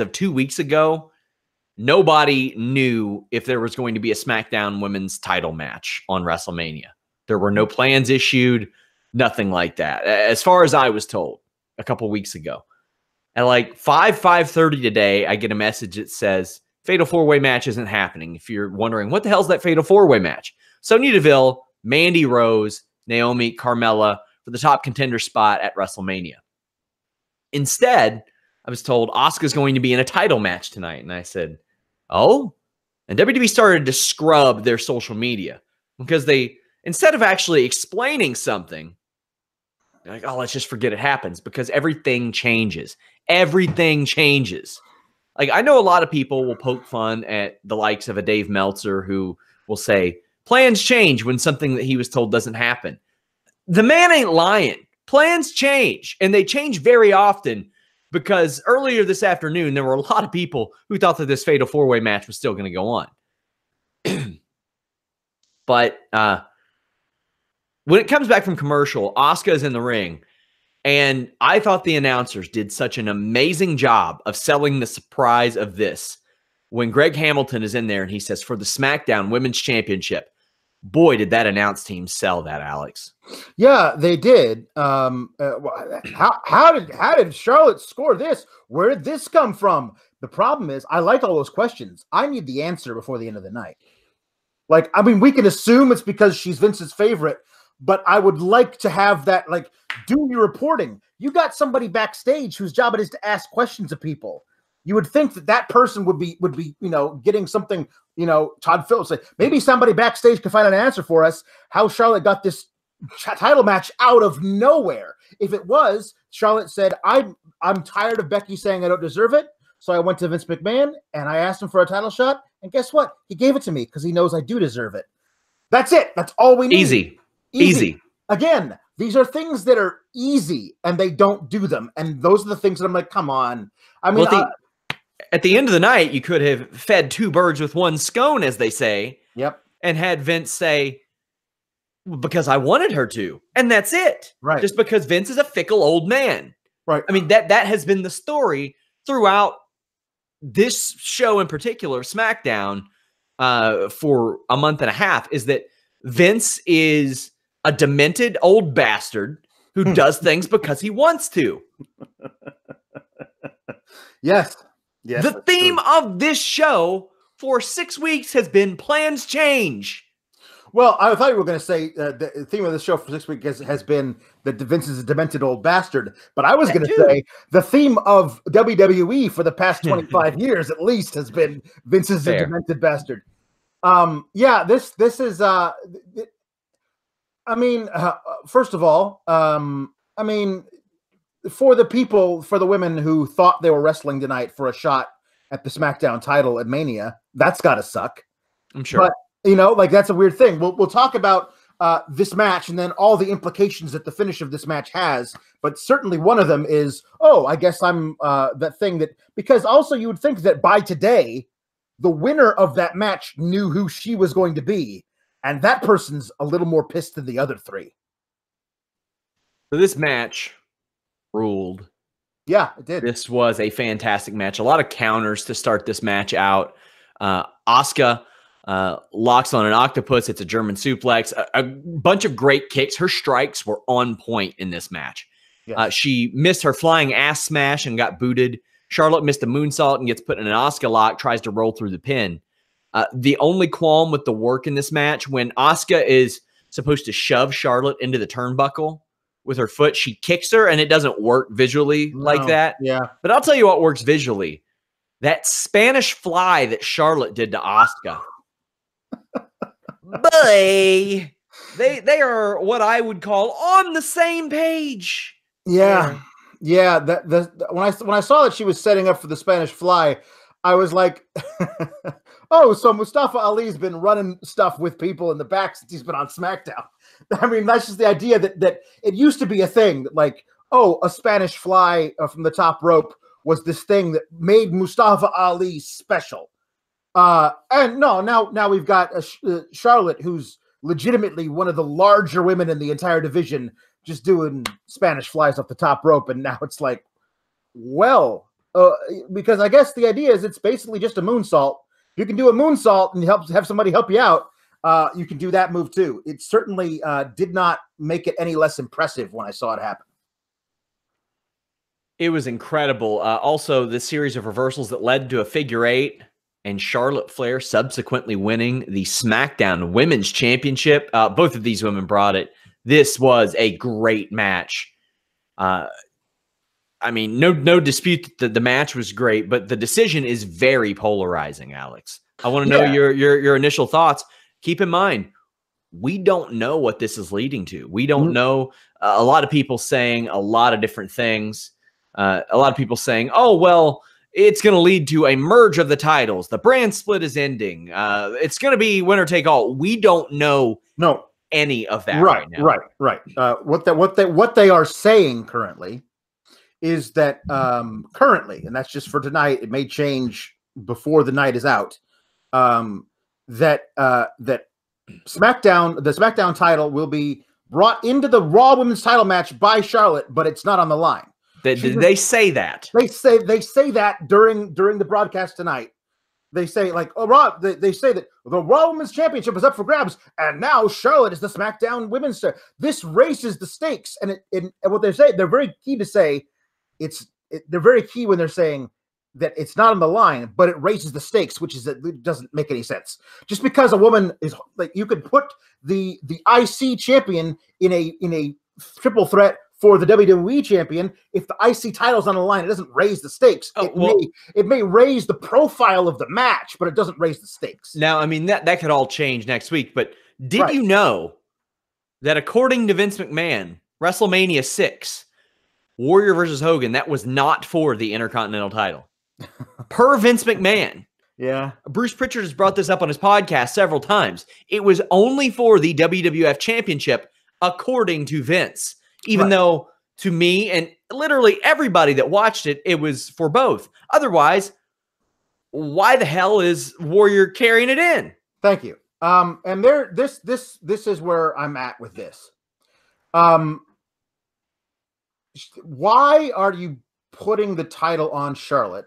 of two weeks ago, nobody knew if there was going to be a SmackDown women's title match on WrestleMania. There were no mm-hmm. plans issued, nothing like that, as far as I was told a couple weeks ago. At like 5 5:30 today, I get a message that says Fatal Four Way match isn't happening. If you're wondering what the hell's that Fatal Four Way match, Sonya Deville, Mandy Rose, Naomi, Carmella for the top contender spot at WrestleMania. Instead, I was told Asuka's going to be in a title match tonight, and I said, "Oh." And WWE started to scrub their social media because they instead of actually explaining something, like, oh, let's just forget it happens because everything changes. Everything changes. Like, I know a lot of people will poke fun at the likes of a Dave Meltzer who will say, plans change when something that he was told doesn't happen. The man ain't lying. Plans change, and they change very often because earlier this afternoon, there were a lot of people who thought that this fatal four way match was still going to go on. but uh, when it comes back from commercial, Asuka's in the ring. And I thought the announcers did such an amazing job of selling the surprise of this. When Greg Hamilton is in there and he says, for the SmackDown Women's Championship, boy, did that announce team sell that, Alex. Yeah, they did. Um, uh, how, how did how did Charlotte score this? Where did this come from? The problem is, I like all those questions. I need the answer before the end of the night. Like, I mean, we can assume it's because she's Vince's favorite, but I would like to have that. Like, do your reporting. You got somebody backstage whose job it is to ask questions of people. You would think that that person would be would be you know getting something. You know, Tom Phillips said maybe somebody backstage could find an answer for us. How Charlotte got this title match out of nowhere. If it was, Charlotte said, "I'm I'm tired of Becky saying I don't deserve it." So I went to Vince McMahon and I asked him for a title shot, and guess what? He gave it to me because he knows I do deserve it. That's it. That's all we need. Easy. Easy. Easy. Again, these are things that are easy and they don't do them. And those are the things that I'm like, come on. I mean, well, the, uh, at the end of the night, you could have fed two birds with one scone, as they say. Yep. And had Vince say, because I wanted her to. And that's it. Right. Just because Vince is a fickle old man. Right. I mean, that that has been the story throughout this show in particular, SmackDown, uh, for a month and a half, is that Vince is a demented old bastard who hmm. does things because he wants to. yes. Yes. The theme true. of this show for six weeks has been plans change. Well, I thought you were going to say uh, the theme of the show for six weeks has, has been that Vince is a demented old bastard, but I was going to say the theme of WWE for the past 25 years at least has been Vince is Fair. a demented bastard. Um, yeah, this this is uh, I mean, uh, first of all, um, I mean, for the people, for the women who thought they were wrestling tonight for a shot at the SmackDown title at Mania, that's got to suck. I'm sure. But you know, like that's a weird thing. We'll we'll talk about uh, this match and then all the implications that the finish of this match has. But certainly one of them is, oh, I guess I'm uh, that thing that because also you would think that by today, the winner of that match knew who she was going to be and that person's a little more pissed than the other three. So this match ruled. Yeah, it did. This was a fantastic match. A lot of counters to start this match out. Uh, Asuka uh, locks on an octopus. It's a German suplex. A, a, bunch of great kicks. Her strikes were on point in this match. Uh, she missed her flying ass smash and got booted. Charlotte missed a moonsault and gets put in an Asuka lock, tries to roll through the pin. Uh, the only qualm with the work in this match when Asuka is supposed to shove Charlotte into the turnbuckle with her foot, she kicks her and it doesn't work visually no, like that. Yeah. But I'll tell you what works visually. That Spanish fly that Charlotte did to Asuka. Boy, they they are what I would call on the same page. Yeah. Yeah, that the, when I when I saw that she was setting up for the Spanish fly, I was like oh, so Mustafa Ali's been running stuff with people in the back since he's been on SmackDown. I mean, that's just the idea that that it used to be a thing that like, oh, a Spanish fly uh, from the top rope was this thing that made Mustafa Ali special. Uh, and no, now now we've got a, uh, Charlotte, who's legitimately one of the larger women in the entire division, just doing Spanish flies off the top rope, and now it's like, well, uh, because I guess the idea is it's basically just a moonsault. You can do a moonsault and help have somebody help you out. Uh, you can do that move too. It certainly uh, did not make it any less impressive when I saw it happen. It was incredible. Uh, also, the series of reversals that led to a figure eight and Charlotte Flair subsequently winning the SmackDown Women's Championship. Uh, both of these women brought it. This was a great match. Uh, I mean, no no dispute that the match was great, but the decision is very polarizing, Alex. I want to know Yeah. your your your initial thoughts. Keep in mind, we don't know what this is leading to. We don't Mm. know. Uh, a lot of people saying a lot of different things. Uh, a lot of people saying, "Oh well, it's going to lead to a merge of the titles. The brand split is ending. Uh, it's going to be winner take all." We don't know No, any of that right, right, now. right, right. Uh, what that what they what they are saying currently is that um, currently, and that's just for tonight. It may change before the night is out. Um, that uh, that SmackDown, the SmackDown title, will be brought into the Raw Women's Title match by Charlotte, but it's not on the line. They, they say that. They say they say that during during the broadcast tonight. They say like, oh, Raw. They, they say that the Raw Women's Championship is up for grabs, and now Charlotte is the SmackDown Women's. Cha- This raises the stakes, and it and, and what they're saying, they're very key to say, it's it, they're very key when they're saying that it's not on the line, but it raises the stakes, which is that it doesn't make any sense. Just because a woman is like, you could put the the IC champion in a in a triple threat for the WWE champion. If the IC title's on the line, it doesn't raise the stakes. Oh, it well- may it may raise the profile of the match, but it doesn't raise the stakes. Now, I mean that that could all change next week, but did Right. you know that according to Vince McMahon, WrestleMania 6, Warrior versus Hogan, that was not for the Intercontinental title. Per Vince McMahon. Yeah, Bruce Pritchard has brought this up on his podcast several times. It was only for the WWF Championship, according to Vince, even Right. though to me and literally everybody that watched it, it was for both. Otherwise, why the hell is Warrior carrying it in? thank you. Um, and there, this this this is where I'm at with this. Um, why are you putting the title on Charlotte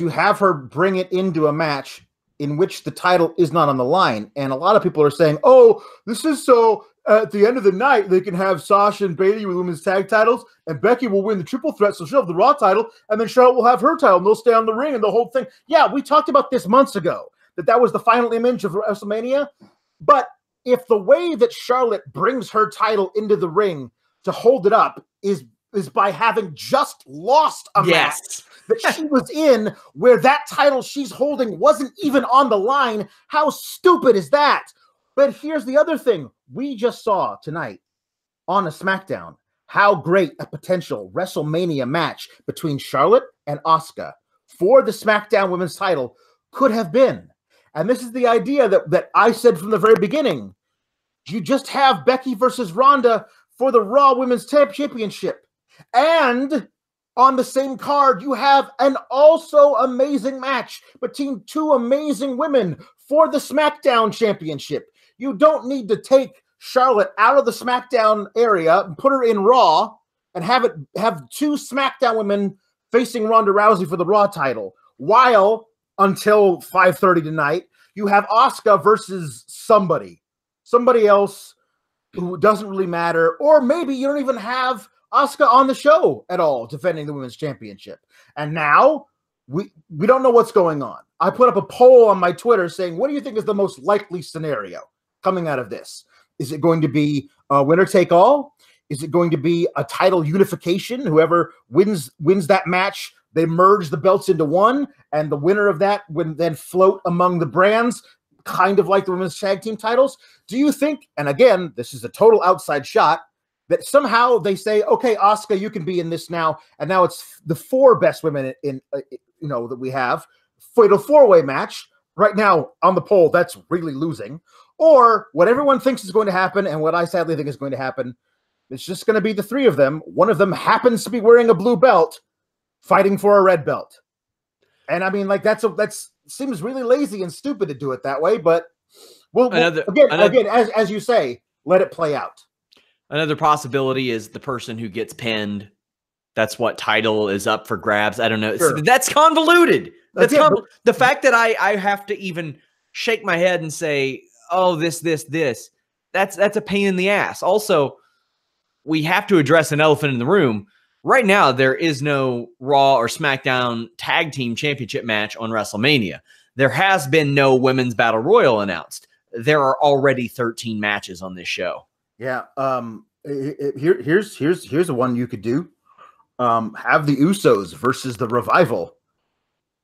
to have her bring it into a match in which the title is not on the line? And a lot of people are saying, "Oh, this is so." At the end of the night, they can have Sasha and Bailey with women's tag titles, and Becky will win the triple threat, so she'll have the Raw title, and then Charlotte will have her title, and they'll stay on the ring, and the whole thing. Yeah, we talked about this months ago that that was the final image of WrestleMania. But if the way that Charlotte brings her title into the ring to hold it up is is by having just lost a match Yes. That she was in where that title she's holding wasn't even on the line. How stupid is that? But here's the other thing we just saw tonight on a SmackDown how great a potential WrestleMania match between Charlotte and Asuka for the SmackDown Women's title could have been. And this is the idea that, that I said from the very beginning. You just have Becky versus Ronda for the Raw Women's Championship. And on the same card, you have an also amazing match between two amazing women for the SmackDown Championship. You don't need to take Charlotte out of the SmackDown area and put her in Raw and have it have two SmackDown women facing Ronda Rousey for the Raw title. While until 5:30 tonight, you have Asuka versus somebody, somebody else who doesn't really matter, or maybe you don't even have Asuka on the show at all defending the women's championship. And now we we don't know what's going on. I put up a poll on my Twitter saying, "What do you think is the most likely scenario coming out of this? Is it going to be a winner take all? Is it going to be a title unification? Whoever wins wins that match, they merge the belts into one, and the winner of that would then float among the brands, kind of like the women's tag team titles. Do you think? And again, this is a total outside shot that somehow they say, okay, Asuka, you can be in this now, and now it's the four best women in, in uh, you know that we have fatal four way match right now on the poll. That's really losing, or what everyone thinks is going to happen, and what I sadly think is going to happen. It's just going to be the three of them. One of them happens to be wearing a blue belt, fighting for a red belt. And I mean, like that's a that's seems really lazy and stupid to do it that way, but we'll, we'll- Another- again, another- again, as as you say, let it play out. Another possibility is the person who gets pinned. that's what title is up for grabs. I don't know. Sure. That's convoluted. That's, that's conv- the fact that I I have to even shake my head and say, "Oh, this this this." That's that's a pain in the ass. Also, we have to address an elephant in the room. Right now, there is no Raw or SmackDown Tag Team Championship match on WrestleMania. There has been no Women's Battle Royal announced. There are already 13 matches on this show. Yeah. Um. Here, here's here's here's the one you could do. Um. Have the Usos versus the Revival.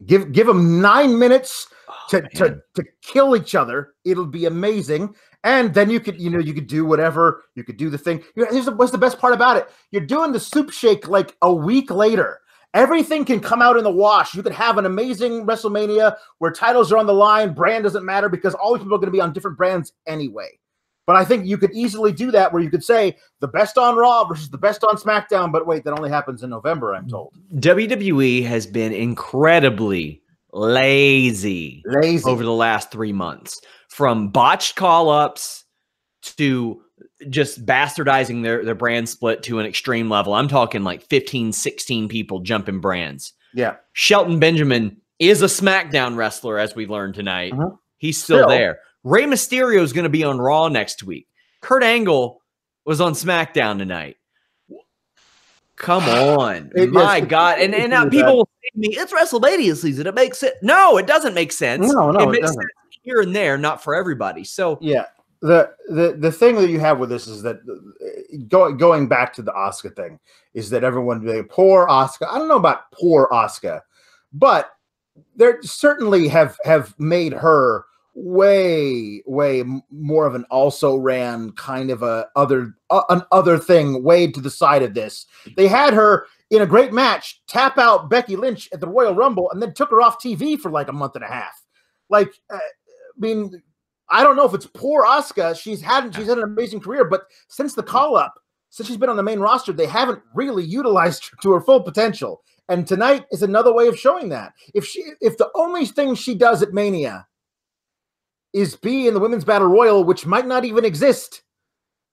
Give give them nine minutes oh, to, to to kill each other. It'll be amazing. And then you could, you know, you could do whatever. You could do the thing. Here's the, what's the best part about it? You're doing the soup shake like a week later. Everything can come out in the wash. You could have an amazing WrestleMania where titles are on the line. Brand doesn't matter because all these people are going to be on different brands anyway. But I think you could easily do that where you could say the best on Raw versus the best on SmackDown. But wait, that only happens in November, I'm told. WWE has been incredibly lazy, lazy over the last three months from botched call ups to just bastardizing their, their brand split to an extreme level. I'm talking like 15, 16 people jumping brands. Yeah. Shelton Benjamin is a SmackDown wrestler, as we learned tonight. Uh-huh. He's still, still there. Rey Mysterio is going to be on Raw next week. Kurt Angle was on SmackDown tonight. Come on. It, My God. And, and now people will say to me, it's WrestleMania season. It makes it. No, it doesn't make sense. No, no, it, it makes doesn't. sense here and there, not for everybody. So yeah, the the the thing that you have with this is that uh, going going back to the Asuka thing is that everyone like, poor Asuka. I don't know about poor Asuka, but they certainly have have made her way way more of an also ran kind of a other uh, an other thing way to the side of this. They had her in a great match tap out Becky Lynch at the Royal Rumble and then took her off TV for like a month and a half. Like uh, I mean, I don't know if it's poor Asuka. She's had she's had an amazing career, but since the call up, since she's been on the main roster, they haven't really utilized her to her full potential. And tonight is another way of showing that. If she if the only thing she does at Mania is be in the women's battle royal, which might not even exist,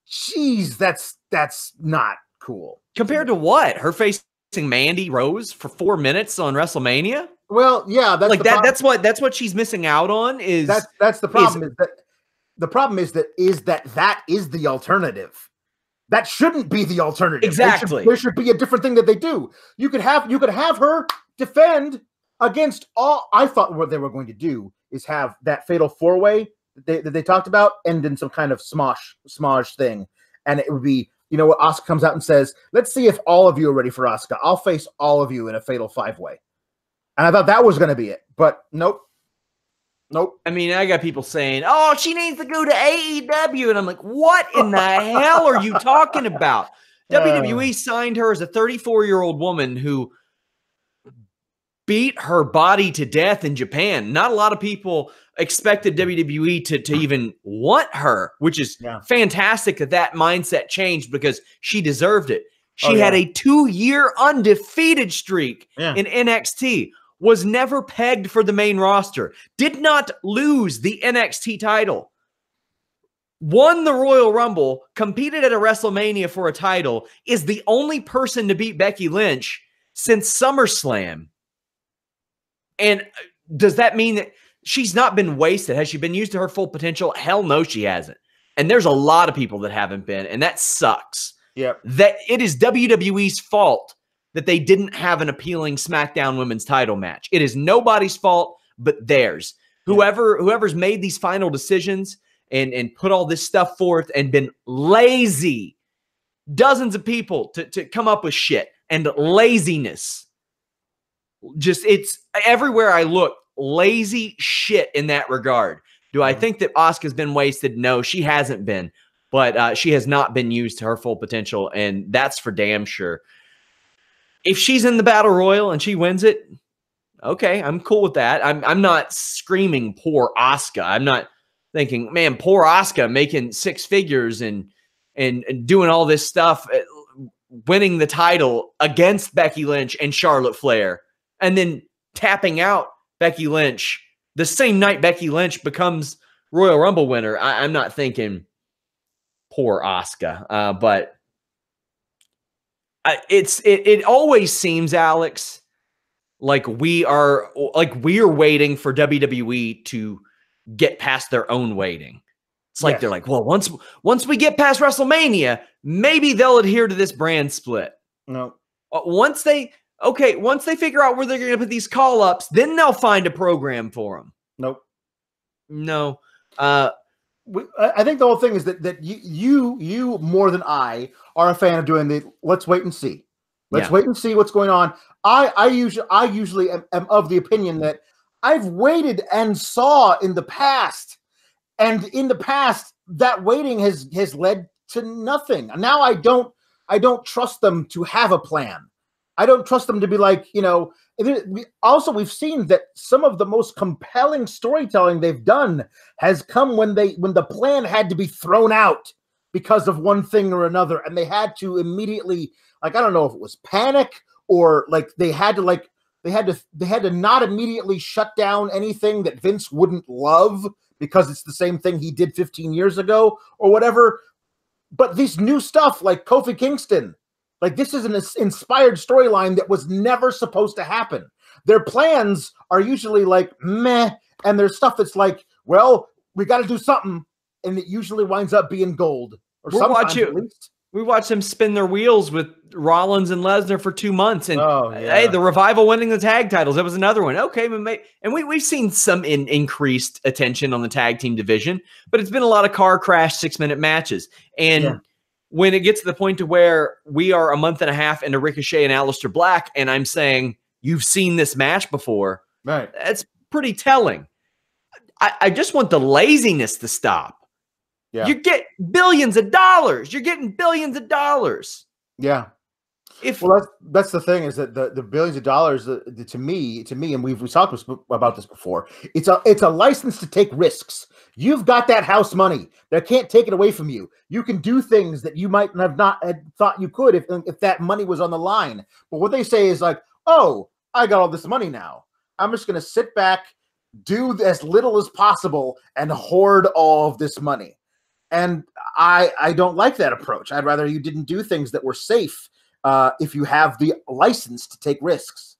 jeez, that's that's not cool. Compared to what? Her facing Mandy Rose for four minutes on WrestleMania? Well, yeah, that's like that. Problem. That's what that's what she's missing out on. Is that's that's the problem. Is, is that the problem is that is that that is the alternative. That shouldn't be the alternative. Exactly. Should, there should be a different thing that they do. You could have you could have her defend against all. I thought what they were going to do is have that fatal four way that they, that they talked about end in some kind of smosh smosh thing, and it would be you know what Asuka comes out and says, "Let's see if all of you are ready for Asuka. I'll face all of you in a fatal five way." And I thought that was going to be it, but nope. Nope. I mean, I got people saying, "Oh, she needs to go to AEW," and I'm like, "What in the hell are you talking about?" Uh, WWE signed her as a 34 year old woman who beat her body to death in Japan. Not a lot of people expected WWE to, to even want her, which is yeah. fantastic that that mindset changed because she deserved it. She oh, yeah. had a two year undefeated streak yeah. in NXT was never pegged for the main roster, did not lose the NXT title, won the Royal Rumble, competed at a WrestleMania for a title, is the only person to beat Becky Lynch since SummerSlam. And uh, does that mean that she's not been wasted? Has she been used to her full potential? Hell no, she hasn't. And there's a lot of people that haven't been, and that sucks. Yeah. That it is WWE's fault that they didn't have an appealing SmackDown women's title match. It is nobody's fault but theirs. Whoever whoever's made these final decisions and and put all this stuff forth and been lazy, dozens of people to, to come up with shit and laziness. Just it's everywhere I look, lazy shit in that regard. Do I think that Asuka's been wasted? No, she hasn't been, but uh, she has not been used to her full potential, and that's for damn sure if she's in the battle royal and she wins it, okay, I'm cool with that. I'm I'm not screaming poor Asuka. I'm not thinking, man, poor Asuka making six figures and and, and doing all this stuff, uh, winning the title against Becky Lynch and Charlotte Flair, and then tapping out Becky Lynch the same night Becky Lynch becomes Royal Rumble winner. I, am not thinking poor Asuka, uh, but I, it's it, it always seems alex like we are like we are waiting for wwe to get past their own waiting it's like Yes. they're like well once once we get past wrestlemania maybe they'll adhere to this brand split No, Uh, once they okay once they figure out where they're going to put these call ups then they'll find a program for them nope. no uh I think the whole thing is that that you you you more than I are a fan of doing the let's wait and see. Let's Yeah. wait and see what's going on. I I usually I usually am, am of the opinion that I've waited and saw in the past, and in the past that waiting has has led to nothing. And now I don't I don't trust them to have a plan. I don't trust them to be like you know. also, we've seen that some of the most compelling storytelling they've done has come when they when the plan had to be thrown out because of one thing or another and they had to immediately like i don't know if it was panic or like they had to like they had to they had to not immediately shut down anything that vince wouldn't love because it's the same thing he did 15 years ago or whatever but this new stuff like kofi kingston like this is an inspired storyline that was never supposed to happen their plans are usually like meh and there's stuff that's like well, we got to do something, and it usually winds up being gold. Or We'll sometimes at least. we watched them spin their wheels with rollins and lesnar for two months and Oh uh, Hey, the revival winning the tag titles. That was another one. Okay, and we we've seen some in, increased attention on the tag team division, but it's been a lot of car crash six minute matches. And Yeah. When it gets to the point to where we are a month and a half into Ricochet and Aleister Black, and I'm saying you've seen this match before, right. that's pretty telling. I, I just want the laziness to stop. Yeah. You get billions of dollars. You're getting billions of dollars. Yeah. If Well, that's that's the thing is that the, the billions of dollars uh, to me to me and we've we talked about this before. It's a it's a license to take risks. You've got that house money. They can't take it away from you. You can do things that you might have not had thought you could if if that money was on the line. But what they say is like, "Oh, I got all this money now. I'm just going to sit back, do as little as possible and hoard all of this money." And I I don't like that approach. I'd rather you didn't do things that were safe uh, if you have the license to take risks.